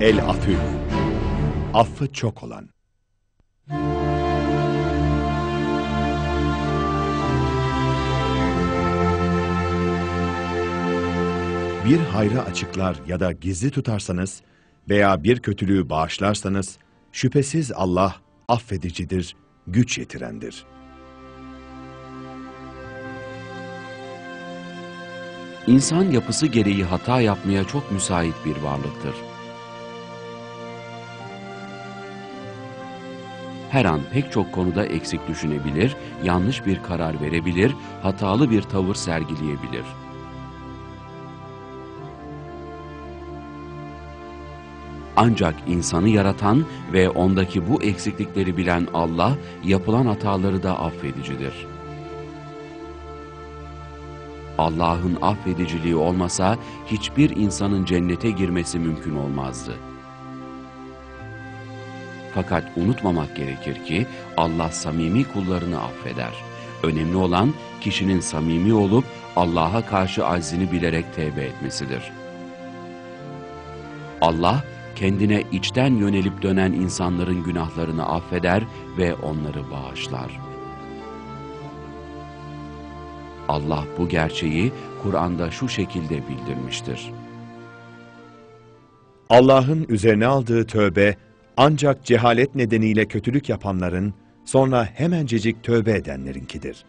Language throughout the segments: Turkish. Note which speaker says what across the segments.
Speaker 1: El Afüf Affı çok olan Bir hayrı açıklar ya da gizli tutarsanız veya bir kötülüğü bağışlarsanız şüphesiz Allah affedicidir, güç yetirendir.
Speaker 2: İnsan yapısı gereği hata yapmaya çok müsait bir varlıktır. Her an pek çok konuda eksik düşünebilir, yanlış bir karar verebilir, hatalı bir tavır sergileyebilir. Ancak insanı yaratan ve ondaki bu eksiklikleri bilen Allah, yapılan hataları da affedicidir. Allah'ın affediciliği olmasa hiçbir insanın cennete girmesi mümkün olmazdı. Fakat unutmamak gerekir ki Allah samimi kullarını affeder. Önemli olan kişinin samimi olup Allah'a karşı aczini bilerek tevbe etmesidir. Allah kendine içten yönelip dönen insanların günahlarını affeder ve onları bağışlar. Allah bu gerçeği Kur'an'da şu şekilde bildirmiştir.
Speaker 1: Allah'ın üzerine aldığı tövbe ancak cehalet nedeniyle kötülük yapanların sonra hemencecik tövbe edenlerinkidir.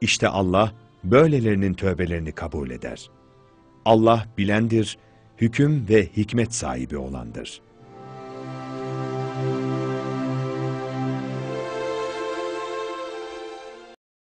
Speaker 1: İşte Allah böylelerinin tövbelerini kabul eder. Allah bilendir, hüküm ve hikmet sahibi olandır.''